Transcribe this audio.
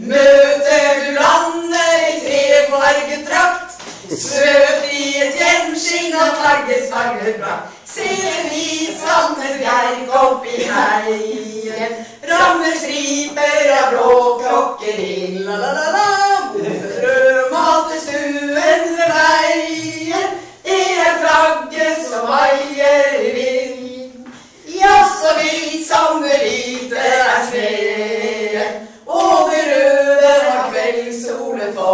Møter du landet i trefarget drakt, svøpt i et gjenskinn av farges bra ser vi Sandnes Bjerk oppi heien, rammer striper av blå klokker i la-la-la-la, rød stuen ved veien, i en flagge som vaier i vind. Ja, Jaså, vi samler i